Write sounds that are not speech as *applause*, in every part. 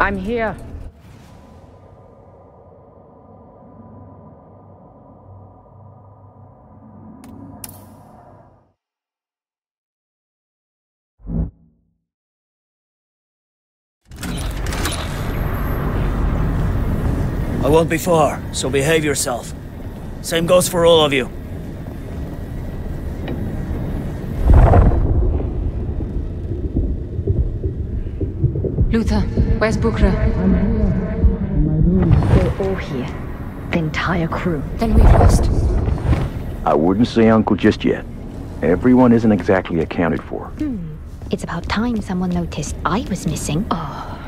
I'm here. I won't be far, so behave yourself. Same goes for all of you. Luther, where's Bukra? They're all here. The entire crew. Then we've lost. I wouldn't say uncle just yet. Everyone isn't exactly accounted for. Hmm. It's about time someone noticed I was missing. Oh,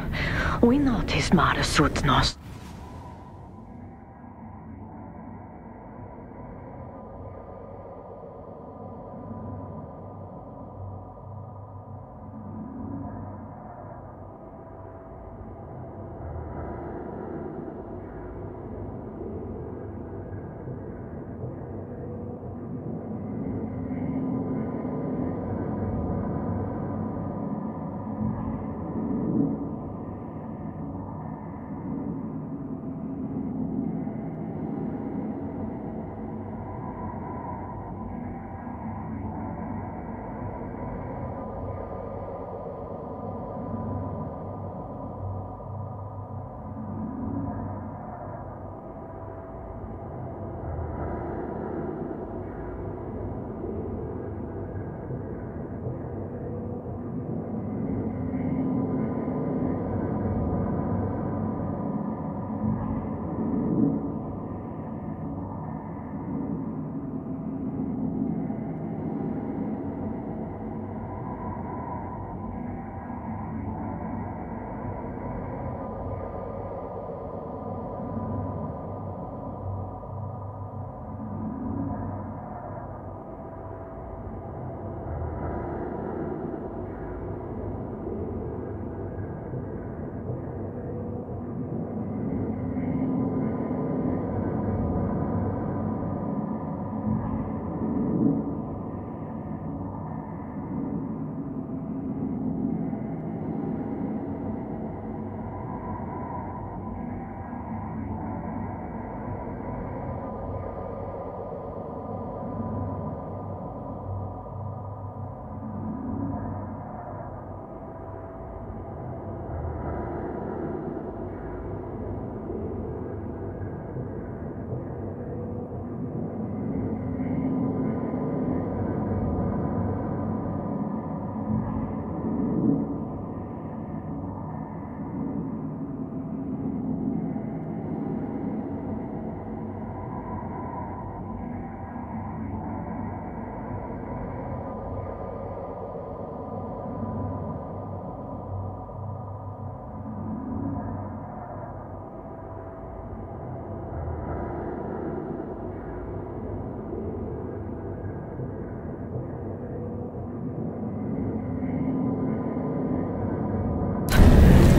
We noticed Mara Sutnos.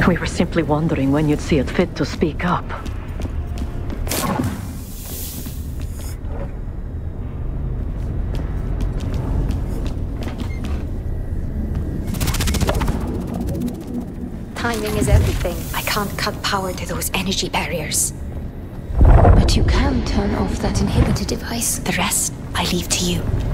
We were simply wondering when you'd see it fit to speak up. Timing is everything. I can't cut power to those energy barriers. But you can turn off that inhibitor device. The rest, I leave to you.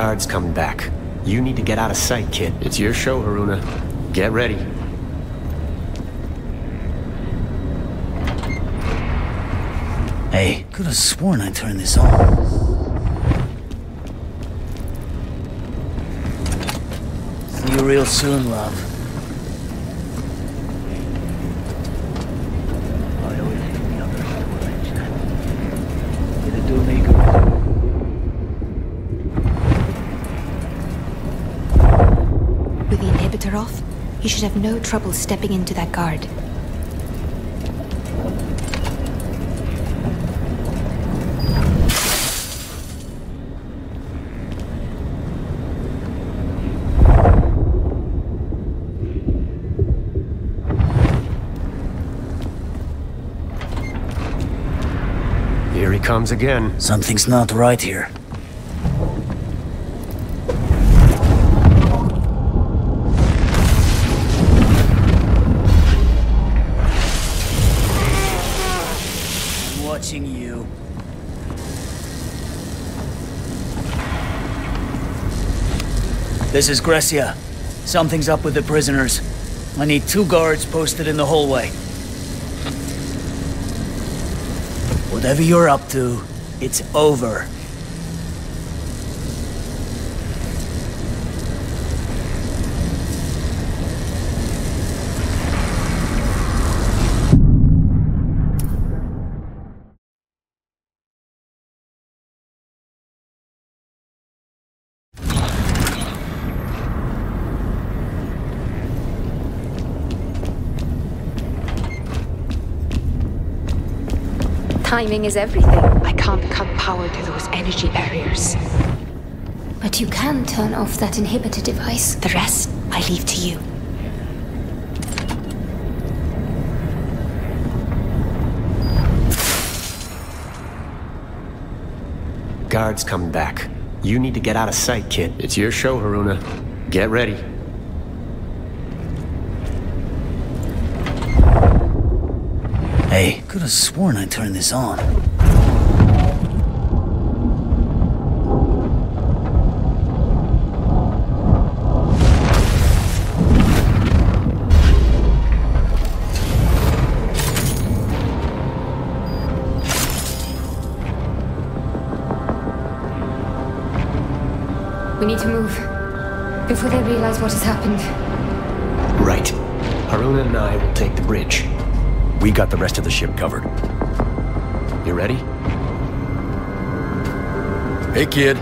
Guard's coming back. You need to get out of sight, kid. It's your show, Haroona. Get ready. Hey, could have sworn I turned this on. See you real soon, love. Should have no trouble stepping into that guard. Here he comes again. Something's not right here. This is Grecia. Something's up with the prisoners. I need two guards posted in the hallway. Whatever you're up to, it's over. Timing is everything. I can't cut power to those energy barriers. But you can turn off that inhibitor device. The rest, I leave to you. Guards coming back. You need to get out of sight, kid. It's your show, Haroona. Get ready. Hey, could have sworn I turned this on. We need to move. Before they realize what has happened. Right. Haroona and I will take the bridge. We got the rest of the ship covered. You ready? Hey, kid.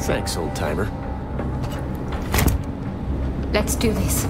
Thanks, old timer. Let's do this.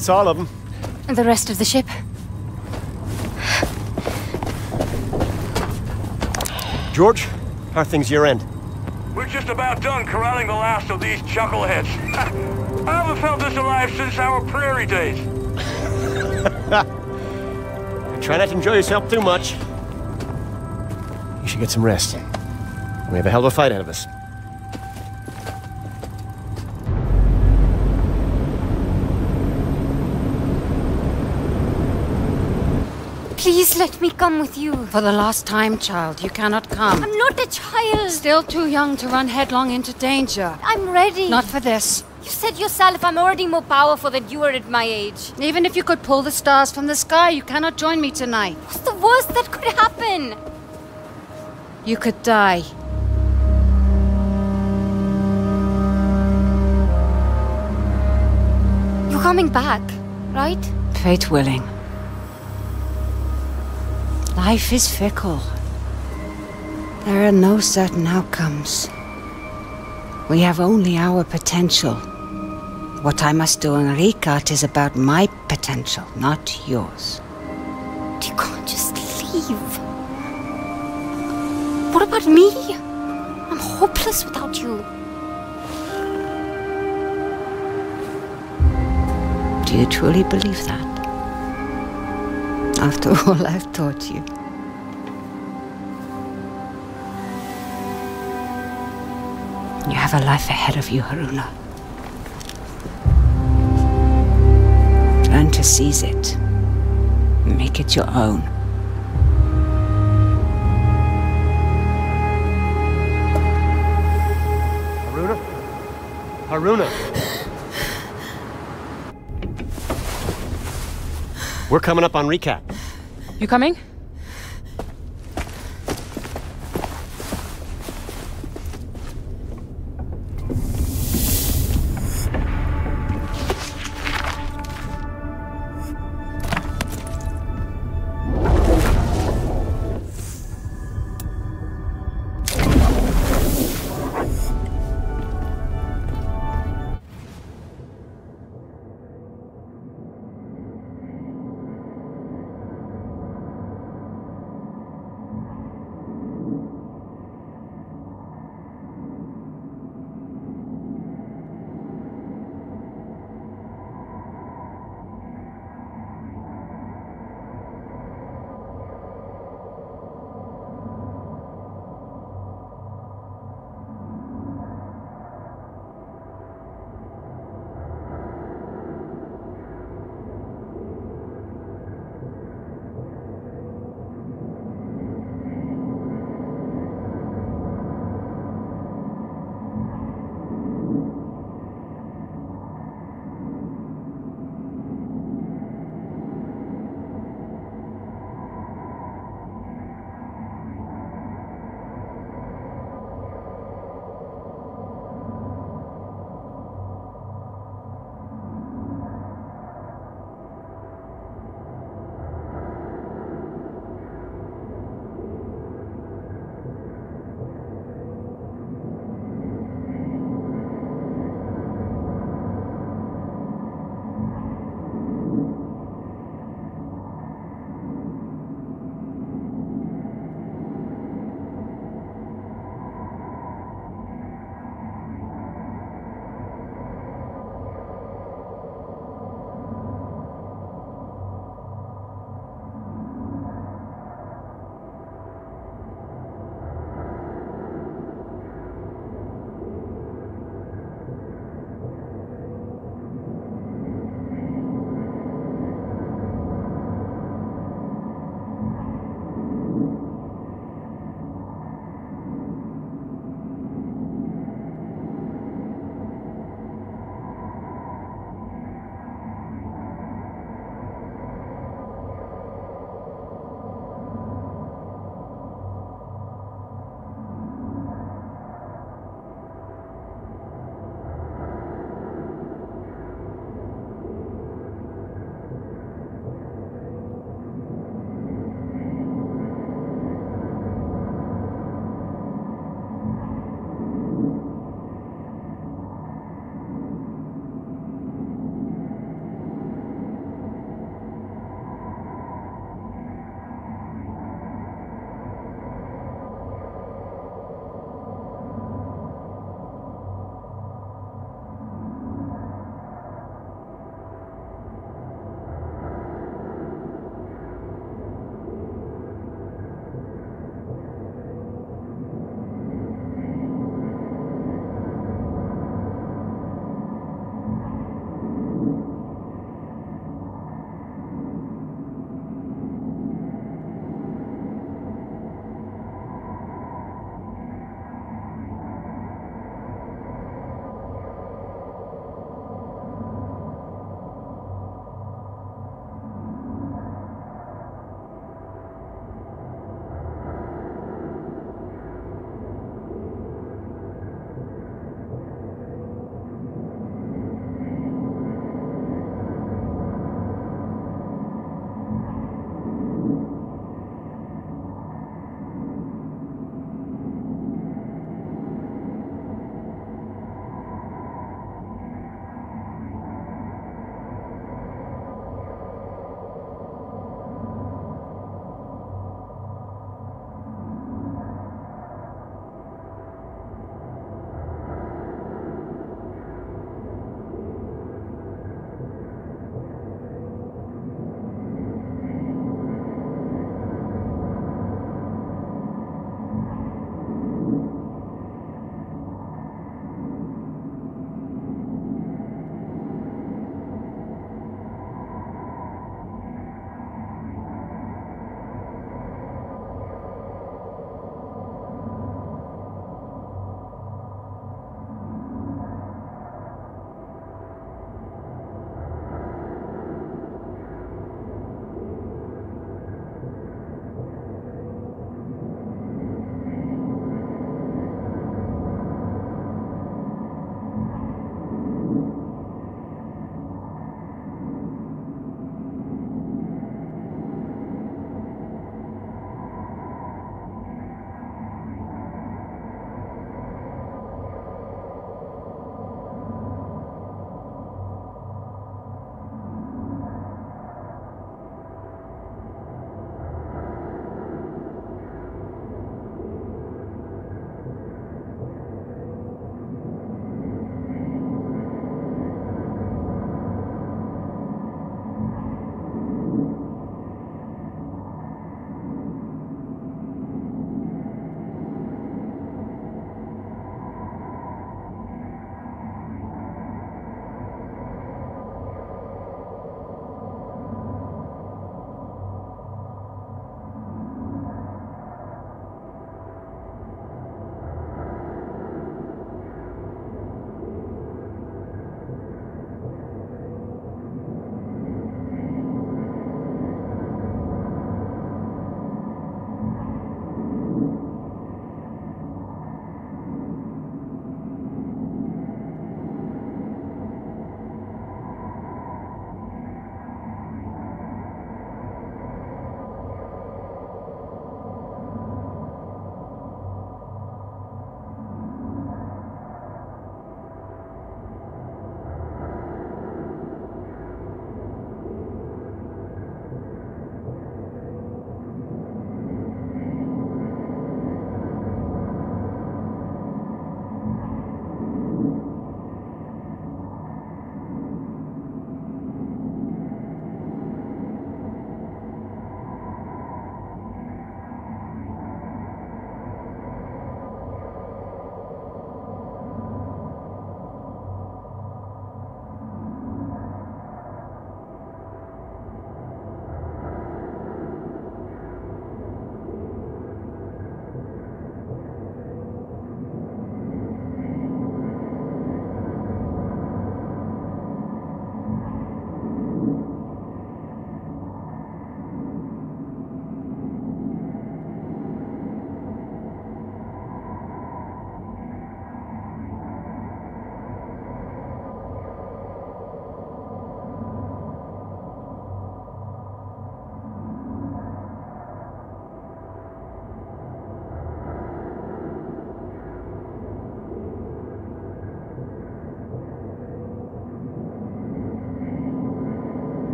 That's all of them. And the rest of the ship? George, how are things your end? We're just about done corralling the last of these chuckleheads. *laughs* I haven't felt this alive since our prairie days. *laughs* Try not to enjoy yourself too much. You should get some rest. We have a hell of a fight ahead of us. Let me come with you. For the last time, child, you cannot come. I'm not a child. Still too young to run headlong into danger. I'm ready. Not for this. You said yourself I'm already more powerful than you are at my age. Even if you could pull the stars from the sky, you cannot join me tonight. What's the worst that could happen? You could die. You're coming back, right? Fate willing. Life is fickle. There are no certain outcomes. We have only our potential. What I must do in Rikard is about my potential, not yours. You can't just leave. What about me? I'm hopeless without you. Do you truly believe that? After *laughs* all I've taught you. You have a life ahead of you, Haroona. Learn to seize it. Make it your own. Haroona? Haroona! We're coming up on recap. You coming?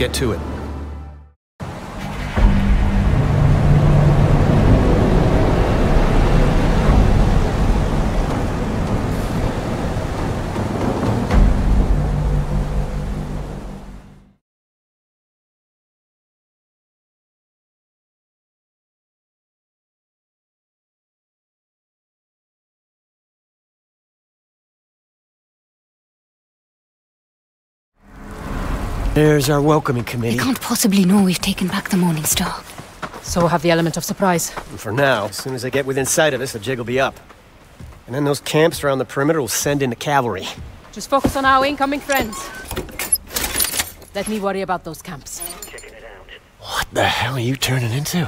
Get to it. There's our welcoming committee. They committee. can't possibly know we've taken back the Morning Star. So we'll have the element of surprise. And for now, as soon as they get within sight of us, the jig will be up. And then those camps around the perimeter will send in the cavalry. Just focus on our incoming friends. Let me worry about those camps. What the hell are you turning into?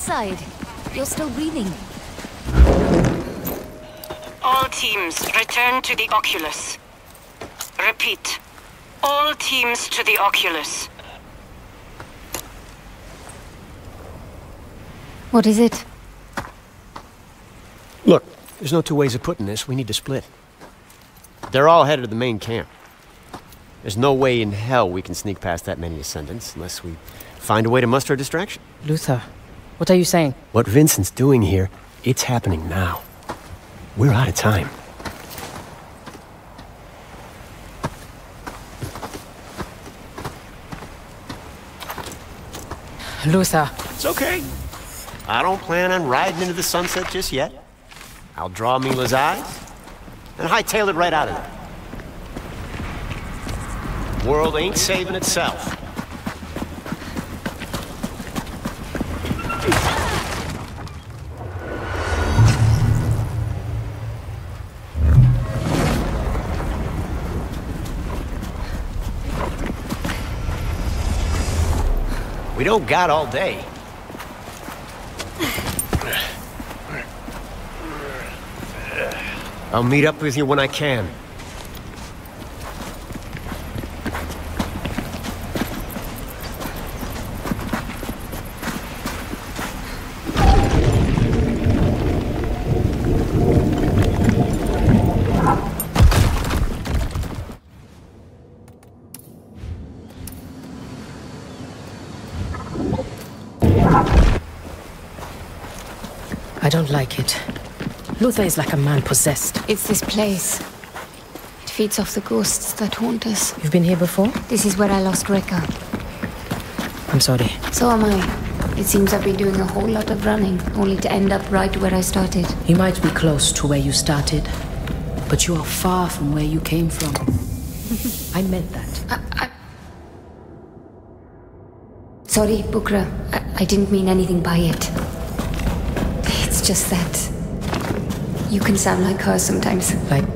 Look on the bright side. You're still breathing. All teams, return to the Oculus. Repeat. All teams to the Oculus. What is it? Look, There's no two ways of putting this. We need to split. They're all headed to the main camp. There's no way in hell we can sneak past that many ascendants unless we find a way to muster a distraction. Luther, what are you saying? What Vincent's doing here, it's happening now. We're out of time. Luther. It's okay. I don't plan on riding into the sunset just yet. I'll draw Mila's eyes and hightail it right out of there. World ain't saving itself. We don't got all day. I'll meet up with you when I can. Don't like it. Luther is like a man possessed. It's this place. It feeds off the ghosts that haunt us. You've been here before? This is where I lost Reika. I'm sorry. So am I. It seems I've been doing a whole lot of running, only to end up right where I started. You might be close to where you started, but you are far from where you came from. *laughs* I meant that. I Sorry, Bukra. I, I didn't mean anything by it. It's just that. You can sound like her sometimes. Like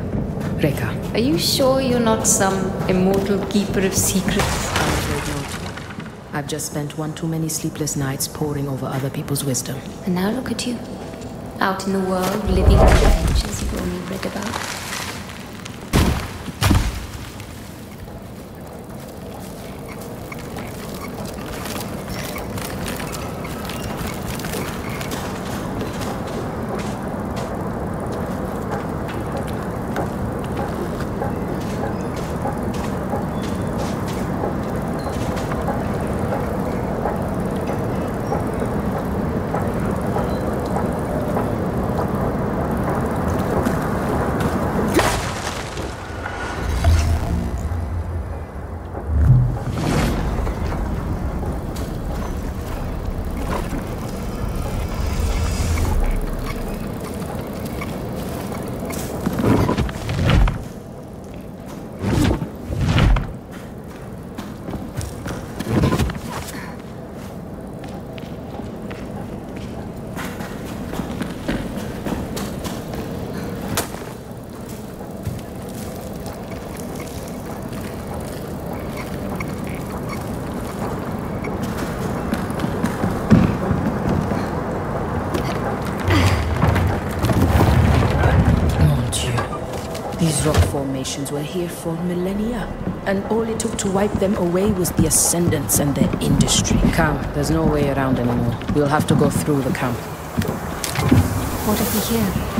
Reika. Are you sure you're not some immortal keeper of secrets? I'm afraid not. I've just spent one too many sleepless nights poring over other people's wisdom. And now look at you. Out in the world, living the adventures you've only read about. Were here for millennia, and all it took to wipe them away was the Ascendants and their industry. Come, there's no way around anymore. We'll have to go through the camp. What have we here?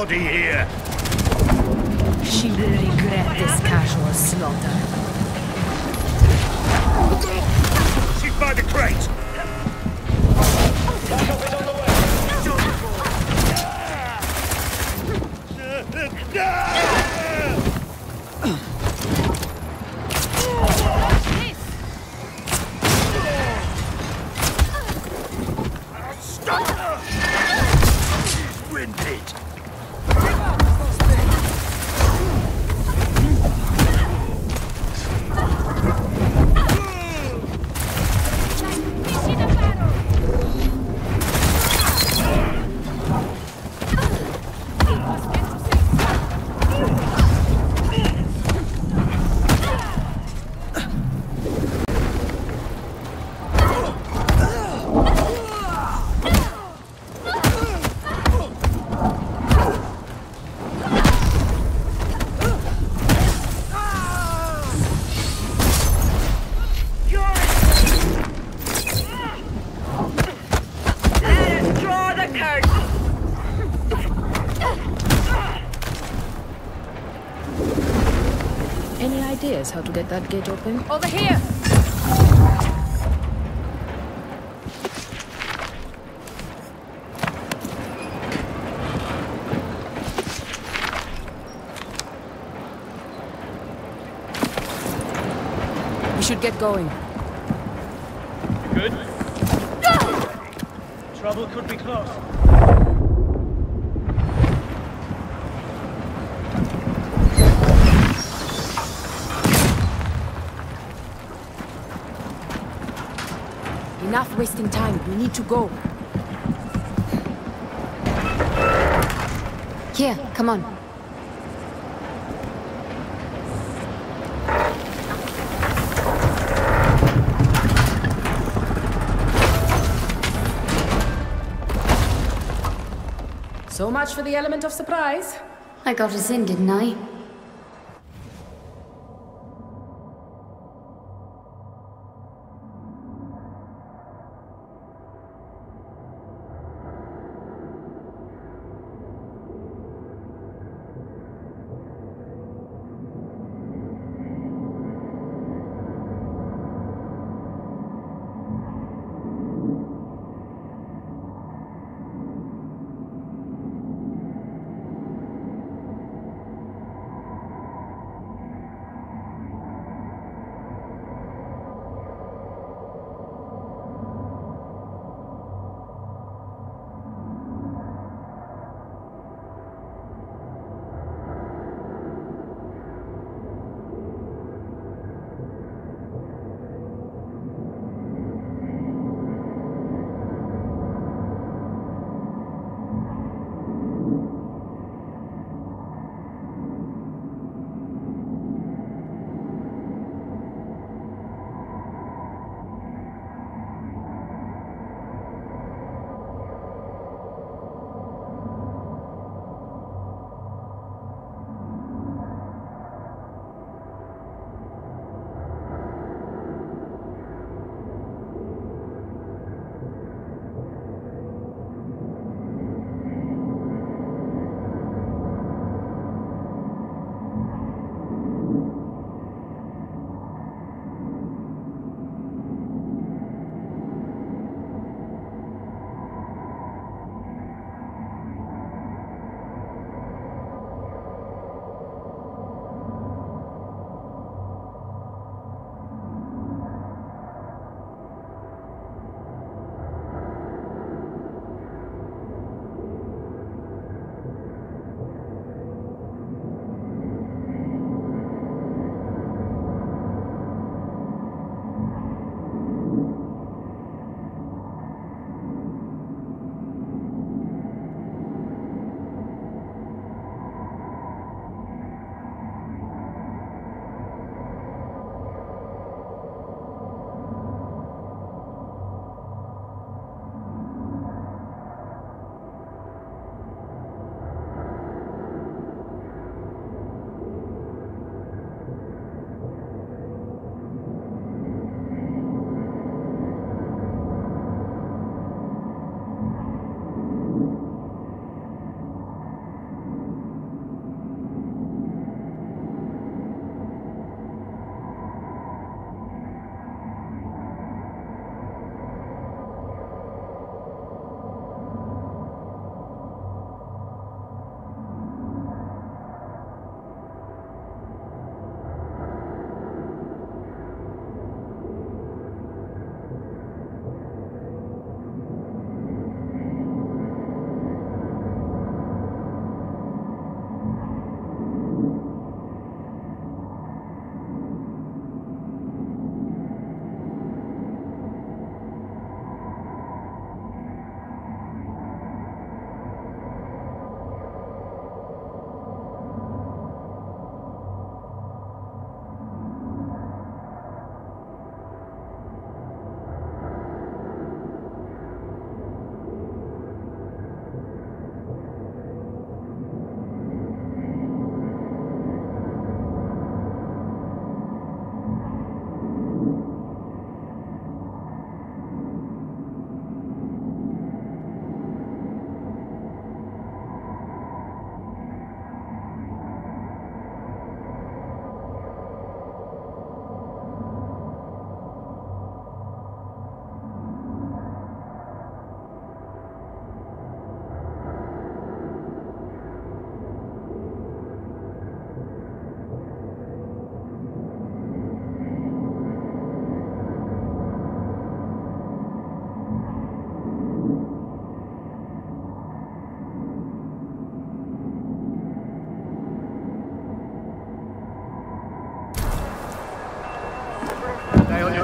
Body here. Any ideas how to get that gate open? Over here! We should get going. Good? Trouble could be close. Wasting time. We need to go. Here, come on. So much for the element of surprise. I got us in, didn't I?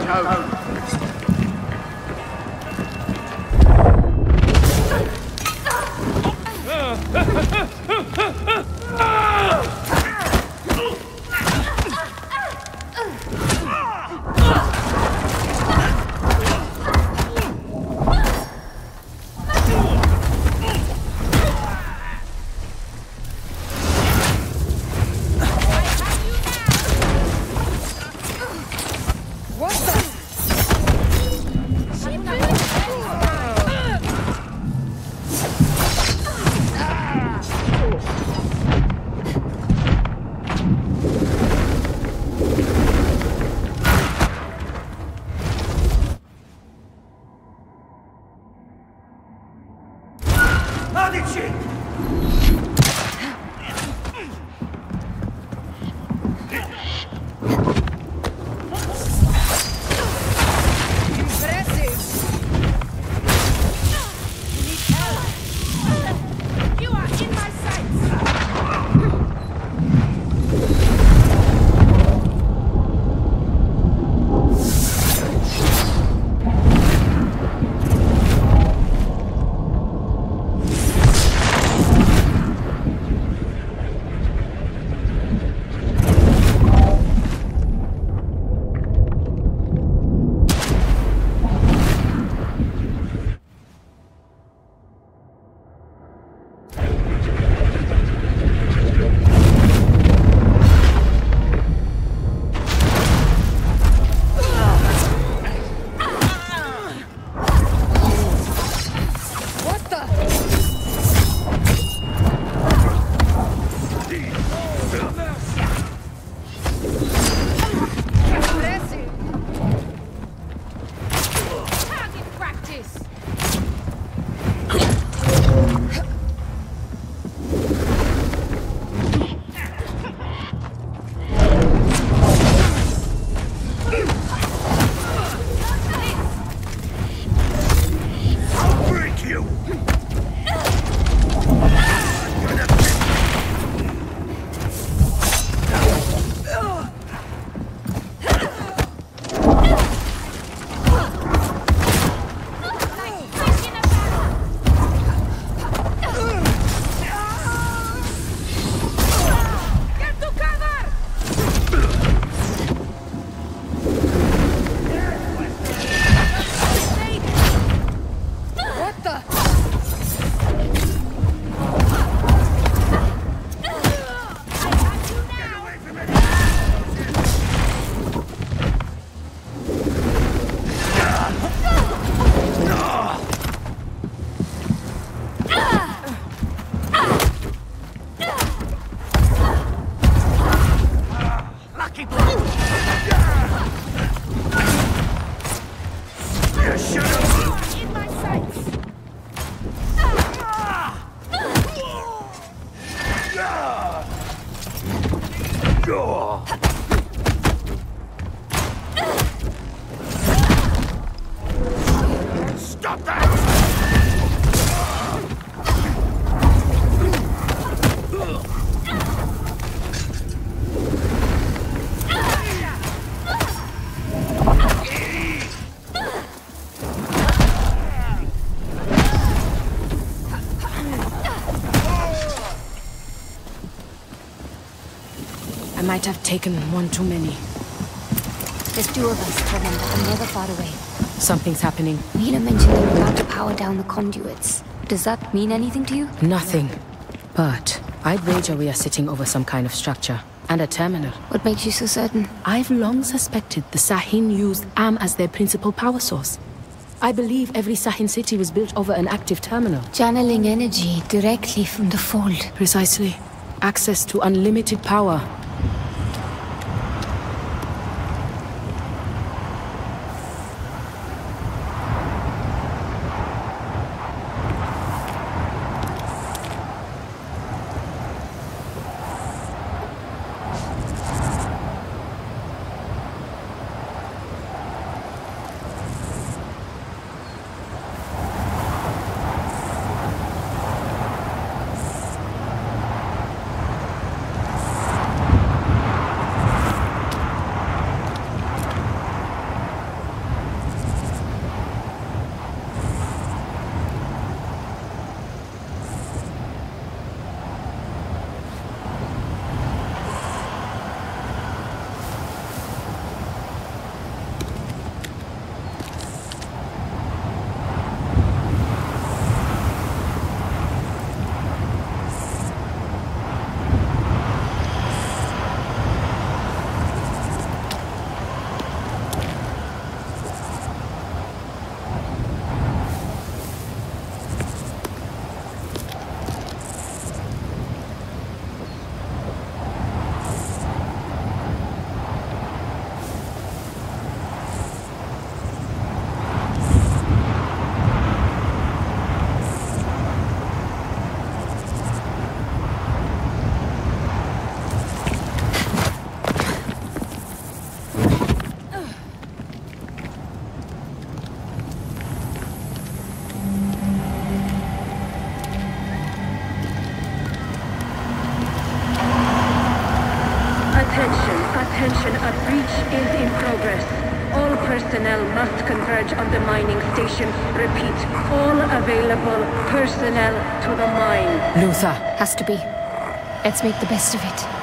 coach. I might have taken one too many. There's two of us, remember. I'm never far away. Something's happening. Mila mentioned they were about to power down the conduits. Does that mean anything to you? Nothing. But I'd wager we are sitting over some kind of structure. And a terminal. What makes you so certain? I've long suspected the Sahin used Am as their principal power source. I believe every Sahin city was built over an active terminal. Channeling energy directly from the fold. Precisely. Access to unlimited power. Station. Repeat, all available personnel to the mine. Luther. Has to be. Let's make the best of it.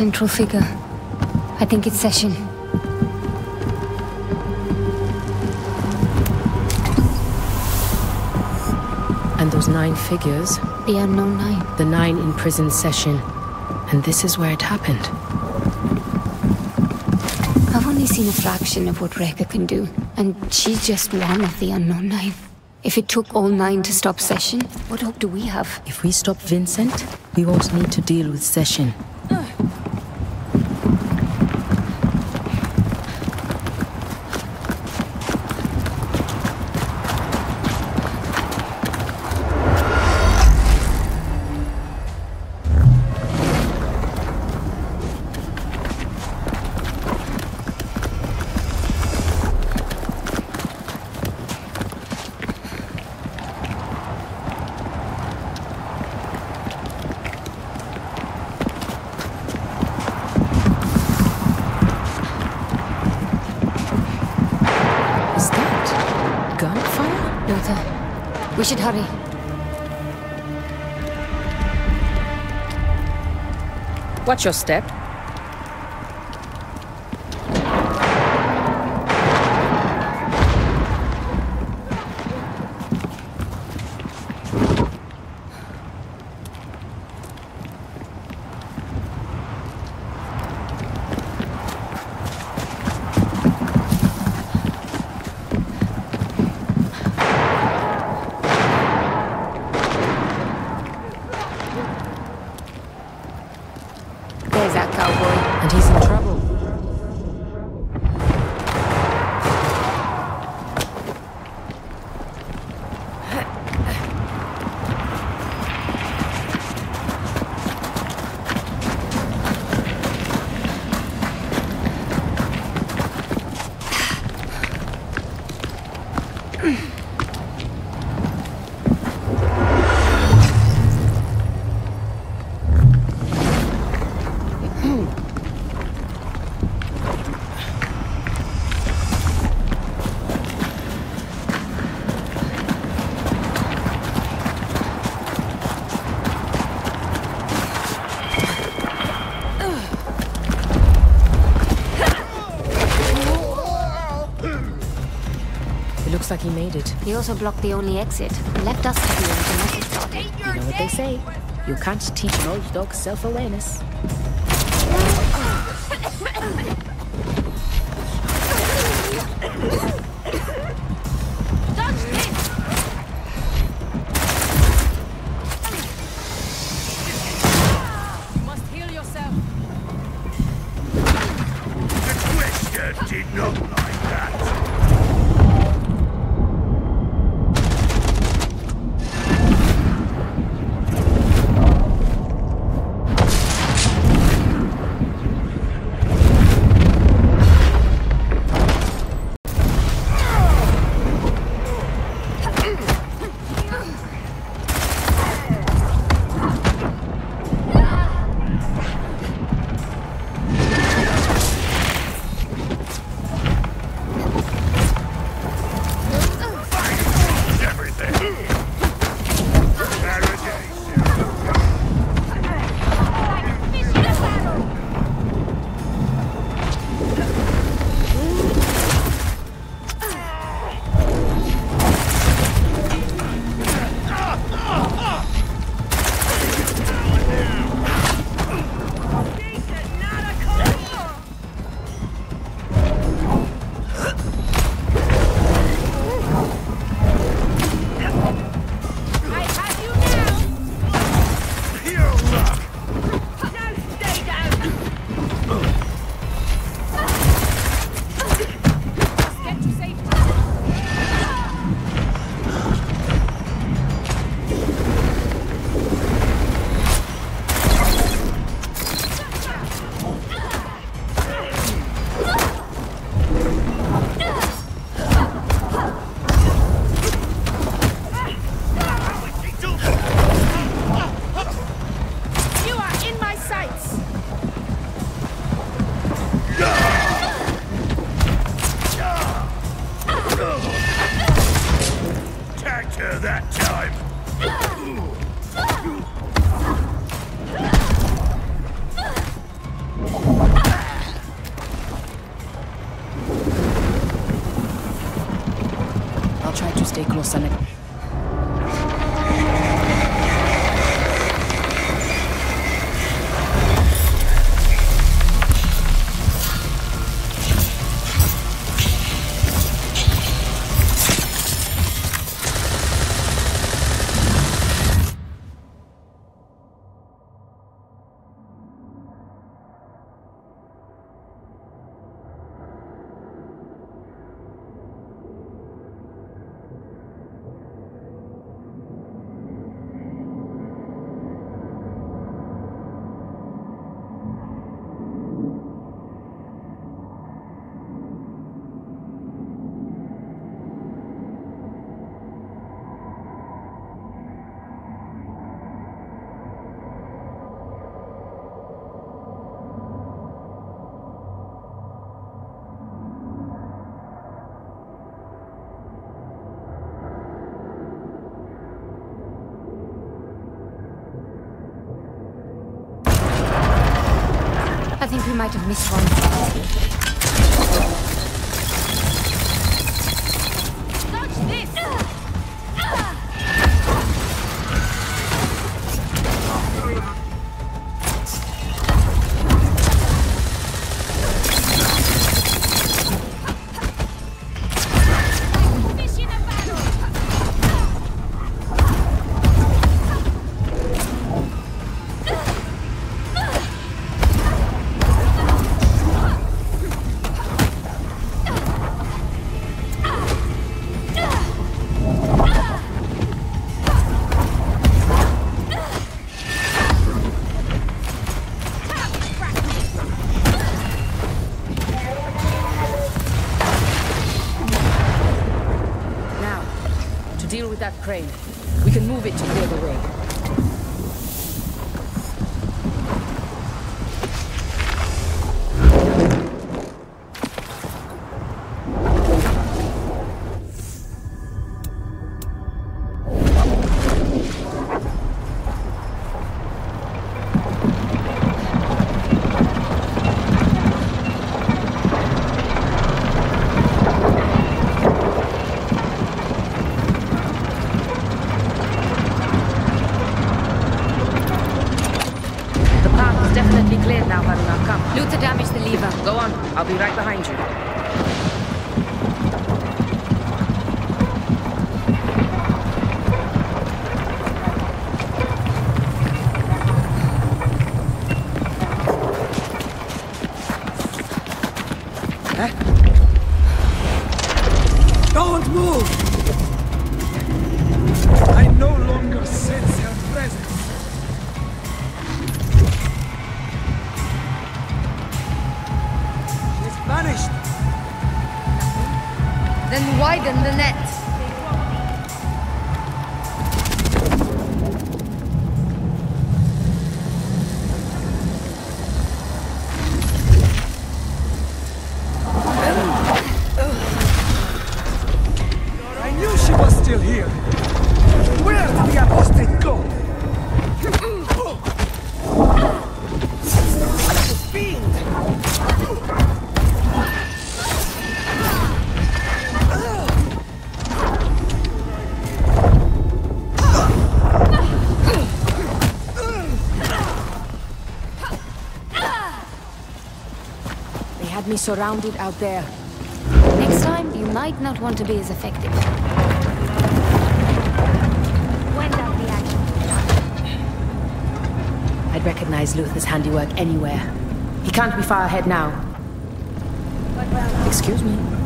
Central figure. I think it's Session. And those nine figures? The unknown nine. The nine in prison session. And this is where it happened. I've only seen a fraction of what Reika can do, and she's just one of the unknown nine. If it took all nine to stop Session, what hope do we have? If we stop Vincent, we won't need to deal with Session. Watch your step. He also blocked the only exit. Left us to deal with the message. You know what they say. You can't teach an old dog self-awareness. Might have missed one. That crane, we can move it to clear the way. Surrounded out there. Next time, you might not want to be as effective. When does the action I'd recognize Luther's handiwork anywhere. He can't be far ahead now. Excuse me.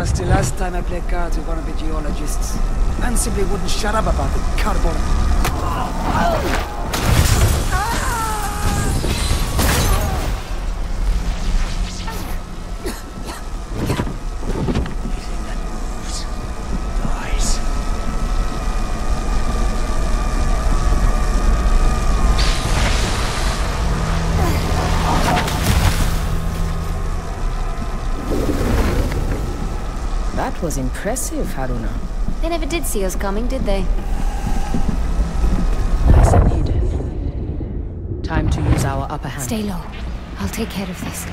That's the last time I played cards with one of the geologists. Man simply wouldn't shut up about the cardboard. Was impressive, Haroona. They never did see us coming, did they? Nice and hidden. Time to use our upper hand. Stay low. I'll take care of this.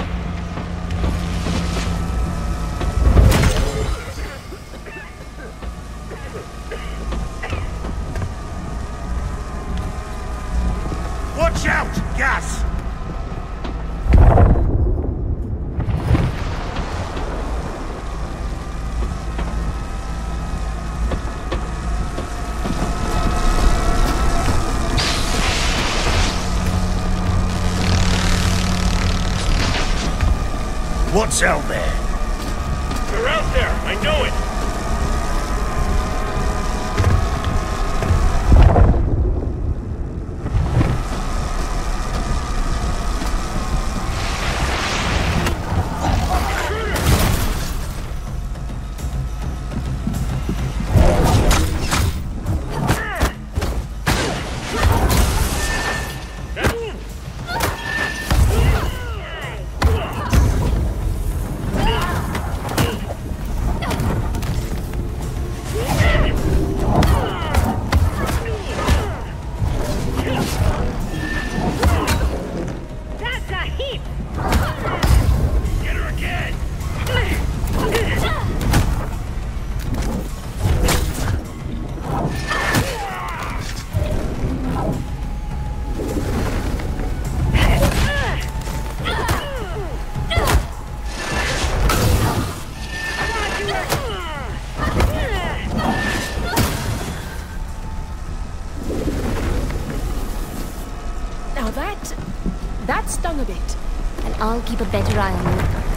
Keep a better eye on you.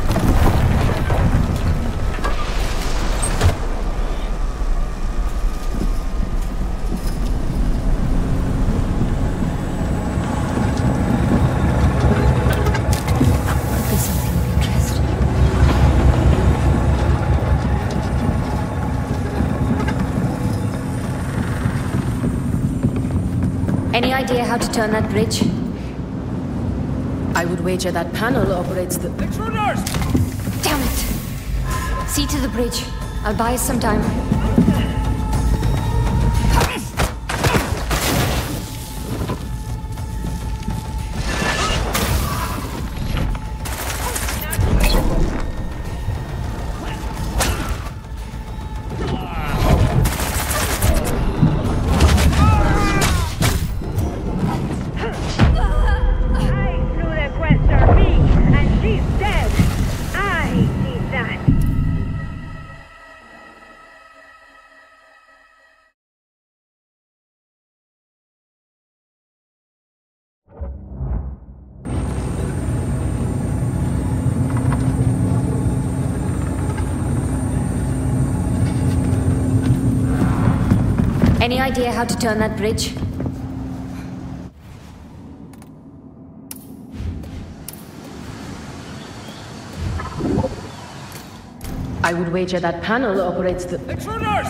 Any idea how to turn that bridge? I would wager that panel operates the... Intruders! Damn it! See to the bridge. I'll buy us some time. Any idea how to turn that bridge? I would wager that panel operates the... Intruders!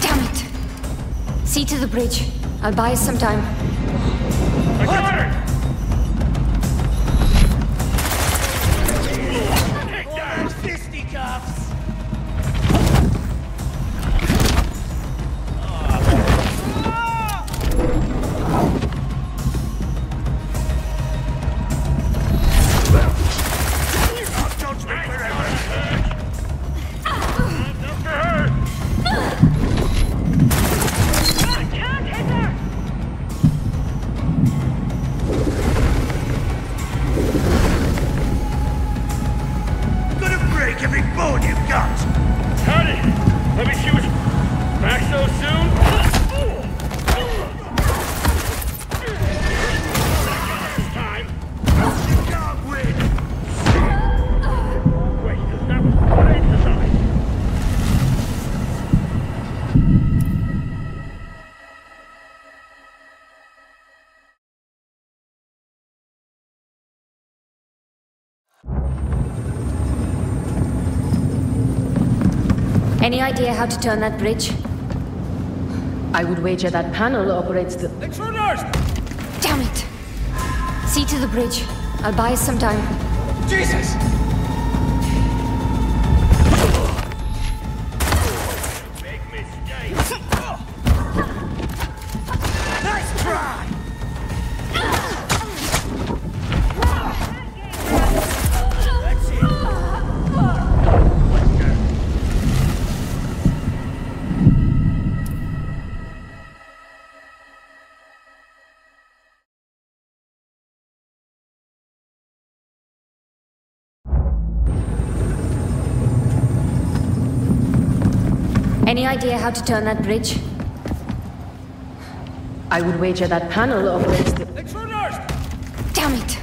Damn it! See to the bridge. I'll buy us some time. Any idea how to turn that bridge? I would wager that panel operates the... Intruders! Damn it! See to the bridge. I'll buy us some time. Jesus! Any idea how to turn that bridge? I would wager that panel operates the... Intruders! Damn it!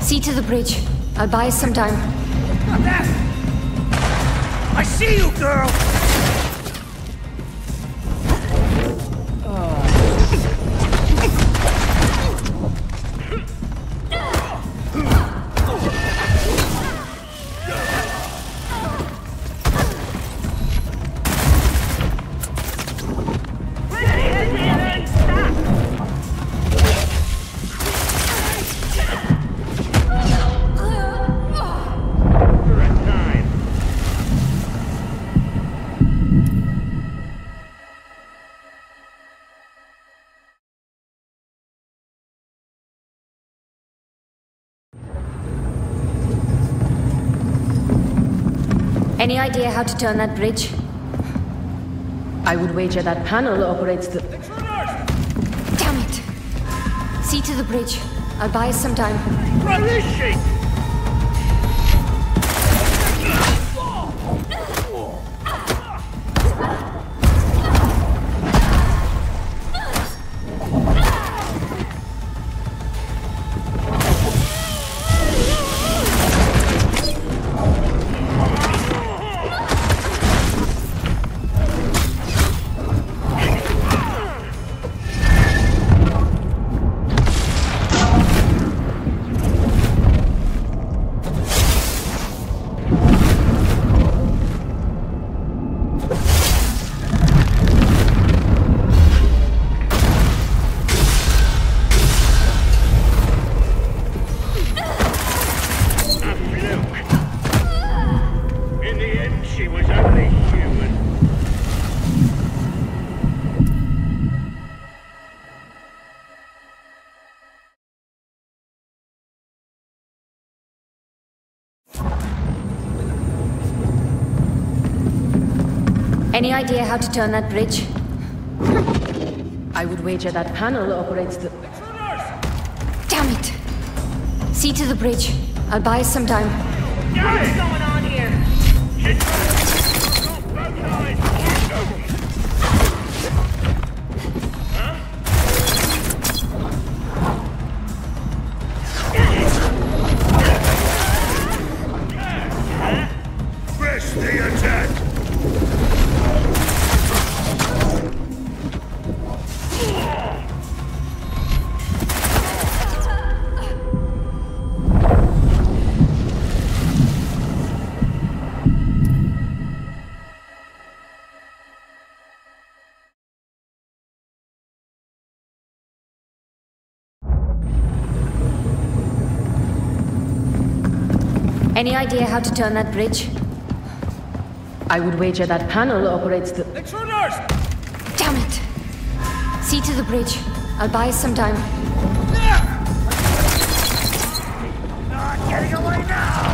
See to the bridge. I'll buy us some time. Not that! I see you, girl! Any idea how to turn that bridge? I would wager that panel operates the... Damn it! See to the bridge. I'll buy us some time. Where is she? Any idea how to turn that bridge? I would wager that panel operates the... Damn it! See to the bridge. I'll buy us some time. What's going on here? Any idea how to turn that bridge? I would wager that panel operates the... Intruders! Damn it! See to the bridge. I'll buy us some time. Not getting away now!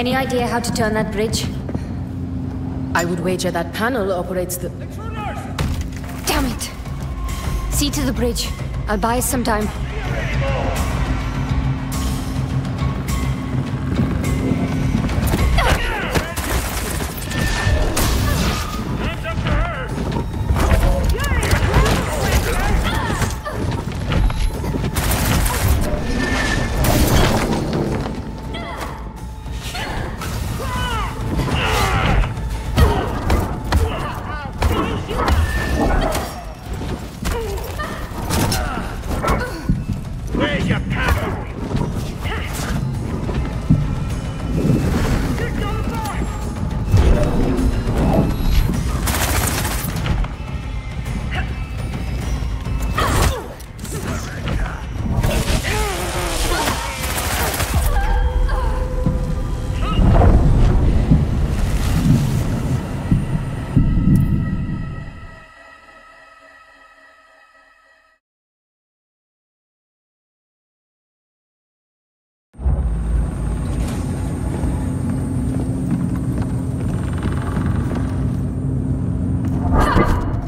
Any idea how to turn that bridge? I would wager that panel operates the... Damn it! See to the bridge. I'll buy us some time.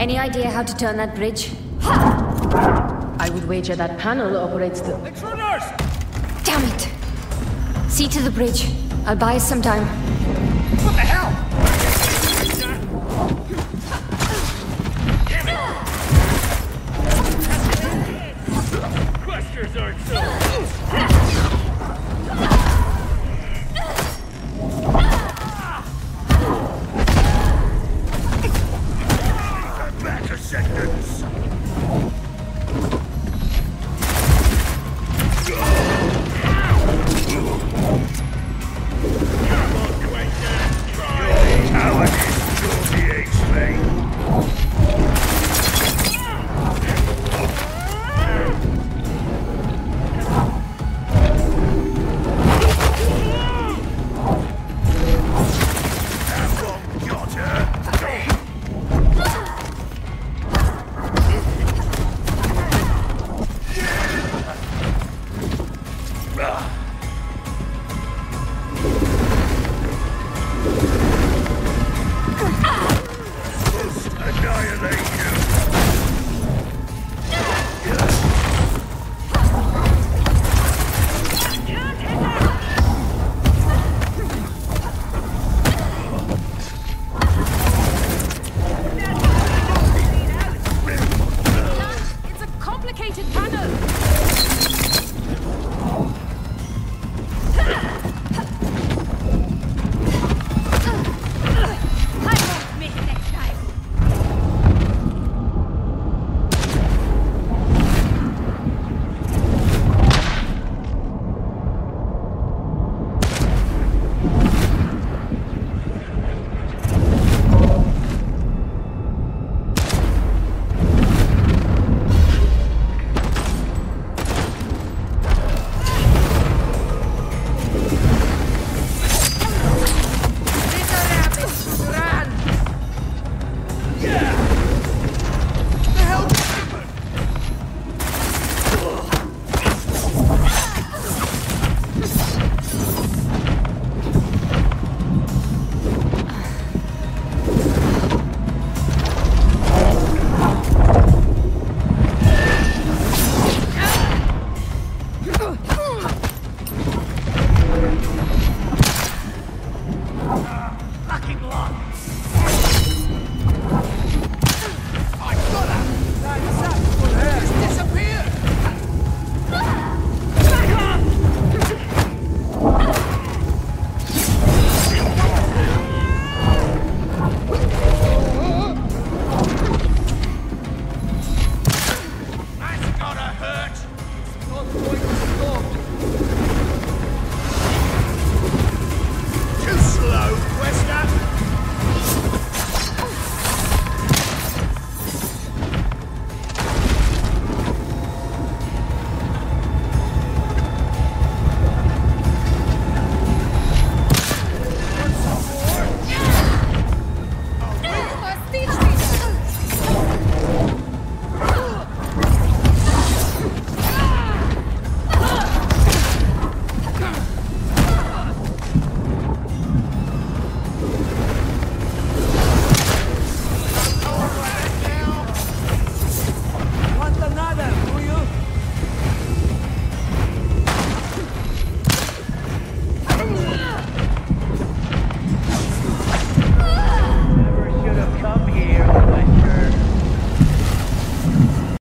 Any idea how to turn that bridge? I would wager that panel operates the... Intruders! Damn it! See to the bridge. I'll buy us some time.